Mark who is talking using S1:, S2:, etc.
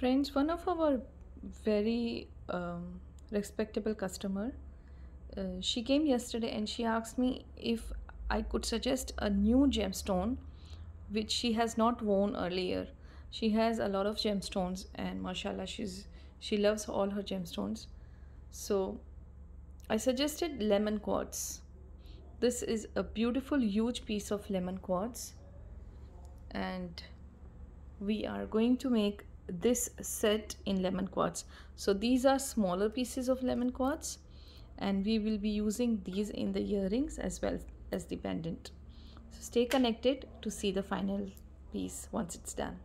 S1: Friends, one of our very um, respectable customer, uh, she came yesterday and she asked me if I could suggest a new gemstone which she has not worn earlier. She has a lot of gemstones and mashallah she's she loves all her gemstones. So I suggested lemon quartz. This is a beautiful huge piece of lemon quartz and we are going to make this set in lemon quartz. So these are smaller pieces of lemon quartz and we will be using these in the earrings as well as the pendant. So stay connected to see the final piece once it's done